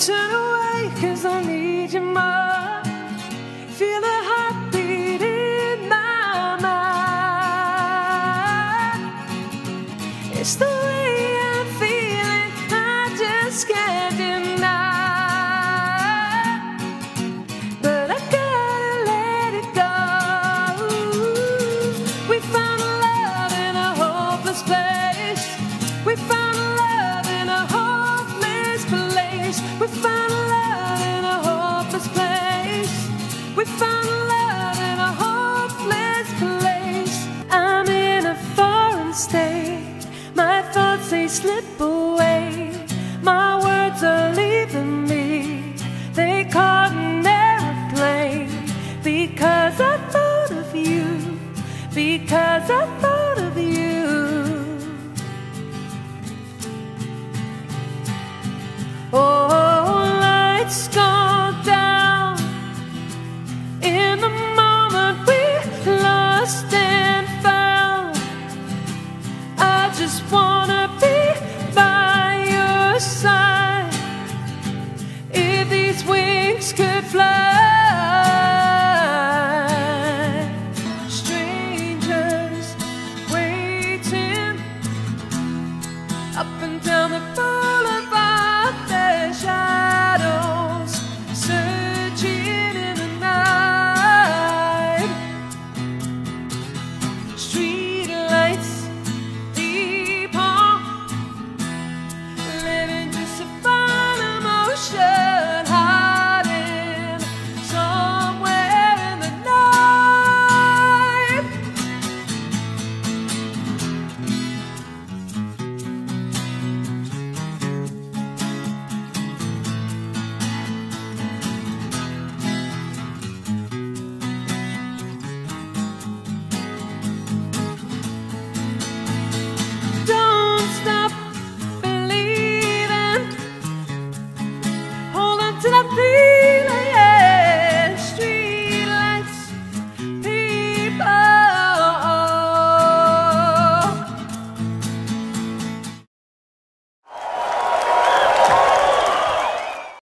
Turn away, cause I need you more. Feel a heartbeat in my mind. It's the way. slip away. My words are leaving me. They caught an airplane because I thought of you. Because I thought. happy.